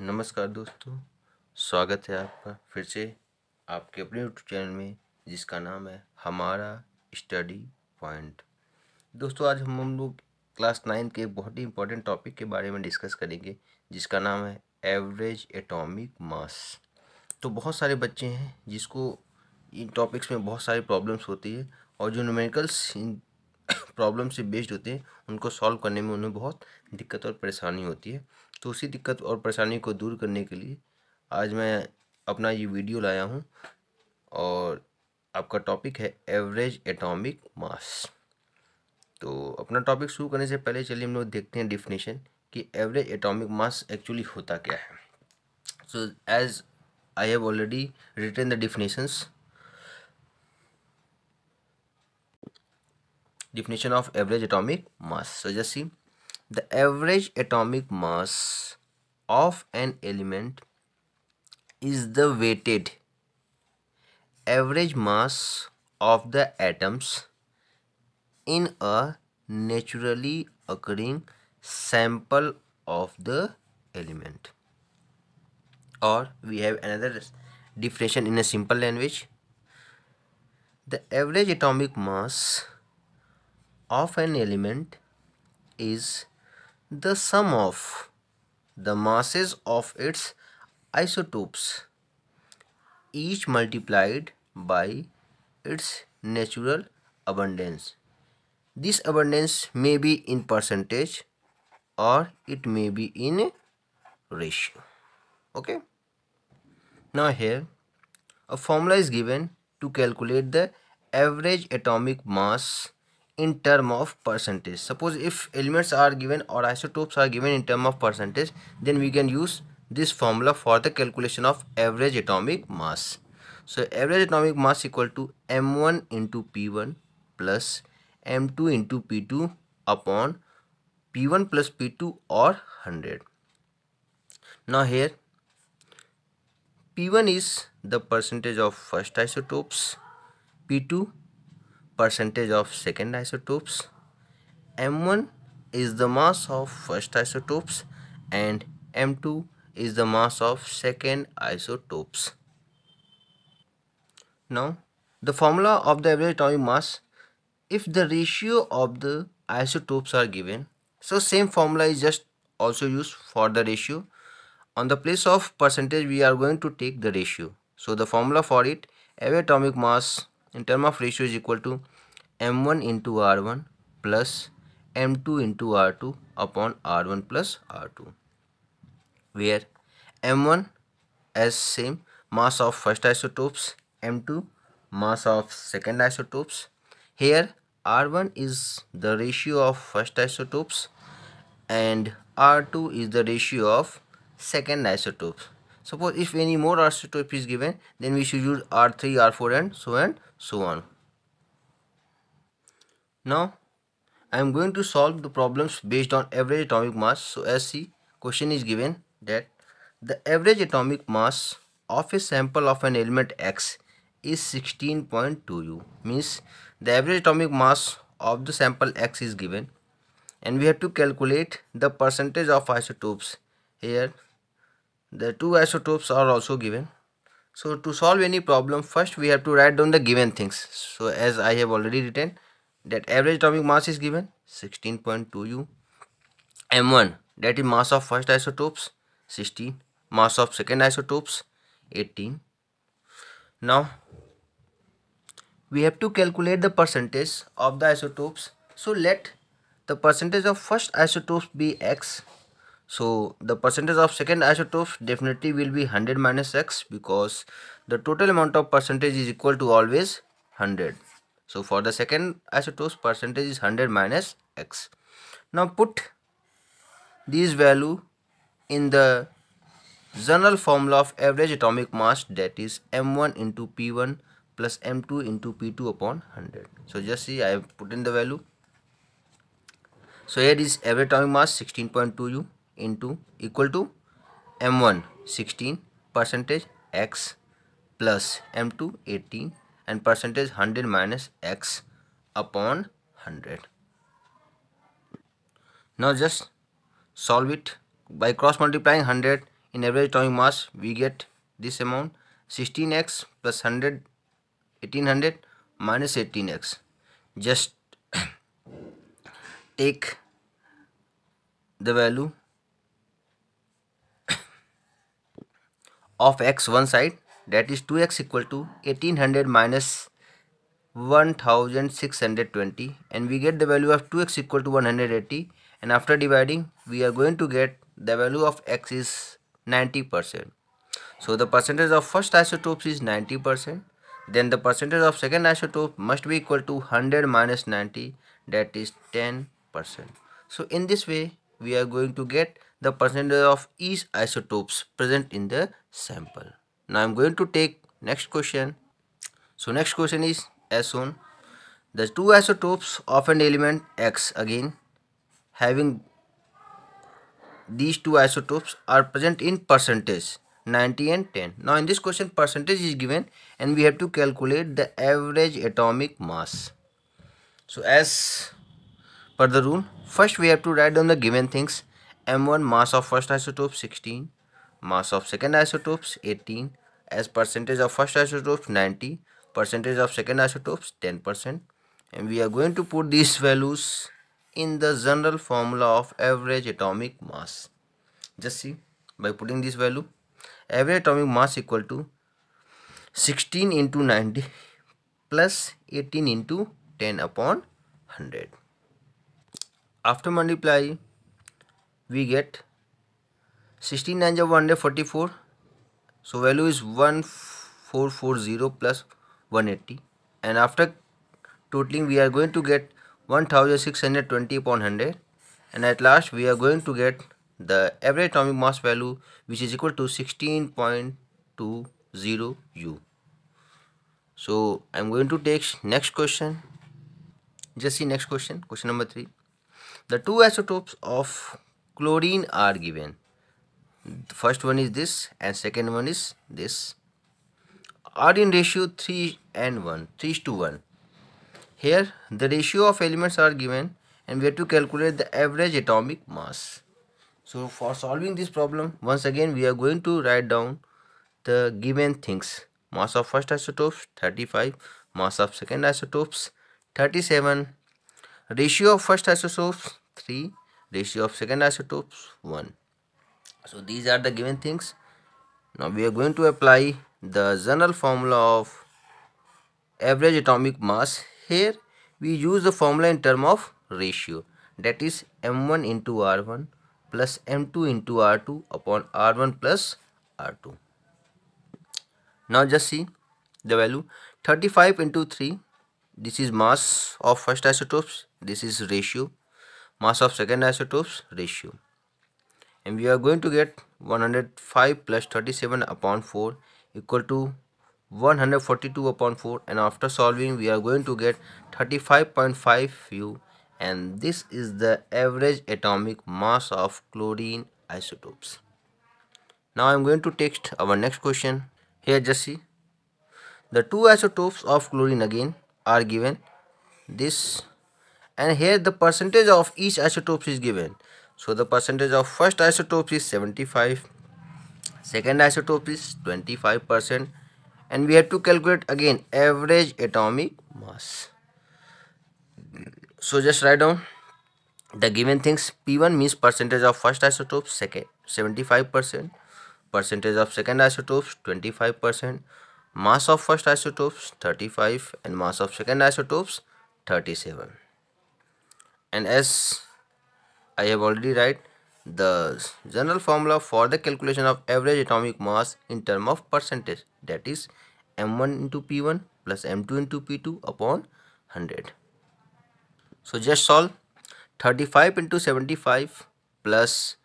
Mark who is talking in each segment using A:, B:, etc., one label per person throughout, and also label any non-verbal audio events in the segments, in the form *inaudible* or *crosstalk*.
A: नमस्कार दोस्तों, स्वागत है आपका फिर से आपके अपने यूट्यूब चैनल में, जिसका नाम है हमारा स्टडी पॉइंट दोस्तों, आज हम हम लोग क्लास नाइन के एक बहुत ही इंपॉर्टेंट टॉपिक के बारे में डिस्कस करेंगे, जिसका नाम है एवरेज एटॉमिक मास तो बहुत सारे बच्चे हैं, जिसको इन टॉपिक्स में बहुत सारी प्रॉब्लम्स होती है, और जो न्यूमेरिकल्स इन प्रॉब्लम से बेस्ड होते हैं, उनको सॉल्व करने में उन्हें बहुत दिक्कत और परेशानी होती है। तो उसी दिक्कत और परेशानी को दूर करने के लिए आज मैं अपना ये वीडियो लाया हूँ और आपका टॉपिक है एवरेज एटॉमिक मास तो अपना टॉपिक शुरू करने से पहले चलिए हम लोग देखते हैं डिफिनेशन कि एवरेज एटॉमिक मास एक्चुअली होता क्या है. So as I have already written the definitions definition of average atomic mass. So, just see. The average atomic mass of an element is the weighted average mass of the atoms in a naturally occurring sample of the element. Or we have another definition in a simple language. The average atomic mass of an element is the sum of the masses of its isotopes each multiplied by its natural abundance. This abundance may be in percentage or it may be in ratio. Okay. Now here a formula is given to calculate the average atomic mass in term of percentage. Suppose if elements are given or isotopes are given in term of percentage then we can use this formula for the calculation of average atomic mass. So average atomic mass equal to m1 into p1 plus m2 into p2 upon p1 plus p2 or 100 now here p1 is the percentage of first isotopes p2 percentage of second isotopes. M1 is the mass of first isotopes and m2 is the mass of second isotopes. Now the formula of the average atomic mass if the ratio of the isotopes are given so same formula is just also used for the ratio. On the place of percentage we are going to take the ratio. So the formula for it average atomic mass in term of ratio is equal to m1 into r1 plus m2 into r2 upon r1 plus r2 where m1 as same mass of first isotopes m2 mass of second isotopes. Here r1 is the ratio of first isotopes and r2 is the ratio of second isotopes suppose if any more isotope is given then we should use r3 r4 and so and so on. Now i am going to solve the problems based on average atomic mass. So as see question is given that the average atomic mass of a sample of an element x is 16.2 u means the average atomic mass of the sample x is given. And we have to calculate the percentage of isotopes here the two isotopes are also given. So to solve any problem first we have to write down the given things. So as i have already written that average atomic mass is given 16.2 u. M1 that is mass of first isotopes 16 mass of second isotopes 18 now we have to calculate the percentage of the isotopes. So let the percentage of first isotopes be x so the percentage of second isotopes definitely will be 100 minus x because the total amount of percentage is equal to always 100 so for the second isotopes percentage is 100 minus x. Now put this value in the general formula of average atomic mass that is m1 into p1 plus m2 into p2 upon 100 so just see i have put in the value. So here is average atomic mass 16.2 u into equal to m1 16 percentage x plus m2 18 and percentage 100 minus x upon 100 now just solve it. By cross multiplying 100 in average atomic mass we get this amount 16x plus 100 1800 minus 18x just *coughs* take the value of x one side that is 2x equal to 1800 minus 1620 and we get the value of 2x equal to 180 and after dividing we are going to get the value of x is 90 percent. So the percentage of first isotopes is 90 percent then the percentage of second isotope must be equal to 100 minus 90 that is 10 percent. So in this way we are going to get the percentage of each isotopes present in the sample. Now i'm going to take next question. So next question is as shown the two isotopes of an element x again having these two isotopes are present in percentage 90 and 10 now in this question percentage is given and we have to calculate the average atomic mass. So as per the rule first we have to write down the given things. M1 mass of first isotope 16 mass of second isotopes 18 as percentage of first isotopes 90 percentage of second isotopes 10 percent. And we are going to put these values in the general formula of average atomic mass. Just see by putting this value average atomic mass equal to 16 into 90 plus 18 into 10 upon 100 after multiply we get 16 9 144 so value is 1440 plus 180 and after totaling we are going to get 1620 upon 100 and at last we are going to get the average atomic mass value which is equal to 16.20 u. So i'm going to take next question. Just see next question question number three. The two isotopes of chlorine are given the first one is this and second one is this. Are in ratio 3 and 1 3 to 1 here the ratio of elements are given and we have to calculate the average atomic mass. So for solving this problem once again we are going to write down the given things. Mass of first isotopes 35 mass of second isotopes 37 ratio of first isotopes 3 ratio of second isotopes 1 so these are the given things. Now we are going to apply the general formula of average atomic mass here. We use the formula in term of ratio. That is m1 into r1 plus m2 into r2 upon r1 plus r2 now just see the value. 35 into 3 this is mass of first isotopes. This is ratio. Mass of second isotopes ratio and we are going to get 105 plus 37 upon 4 equal to 142 upon 4 and after solving we are going to get 35.5 u. And this is the average atomic mass of chlorine isotopes. Now i'm going to text our next question. Here just see the two isotopes of chlorine again are given this. And here the percentage of each isotope is given so the percentage of first isotope is 75 second isotope is 25 percent and we have to calculate again average atomic mass. So just write down the given things. P1 means percentage of first isotope second 75 percent. Percentage of second isotopes 25 percent. Mass of first isotopes 35 and mass of second isotopes 37 and as i have already write the general formula for the calculation of average atomic mass in term of percentage. That is m1 into p1 plus m2 into p2 upon 100 so just solve. 35 into 75 plus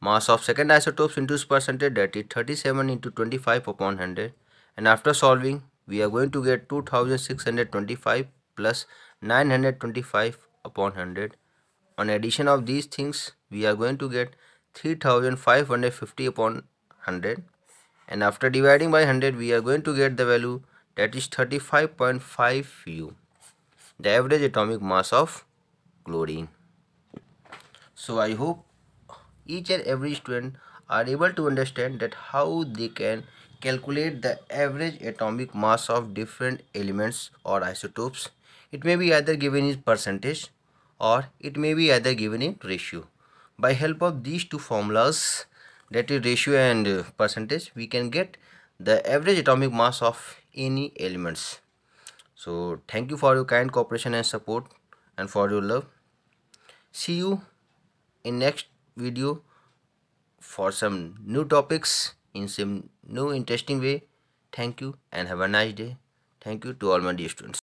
A: mass of second isotopes into its percentage that is 37 into 25 upon 100 and after solving we are going to get 2625 plus 925 upon 100 on addition of these things we are going to get 3550 upon 100 and after dividing by 100 we are going to get the value that is 35.5 u the average atomic mass of chlorine so i hope each and every student are able to understand that how they can calculate the average atomic mass of different elements or isotopes. It may be either given in percentage or it may be either given in ratio. By help of these two formulas that is ratio and uh, percentage we can get the average atomic mass of any elements. So thank you for your kind cooperation and support and for your love. See you in next video for some new topics in some new interesting way. Thank you and have a nice day. Thank you to all my dear students.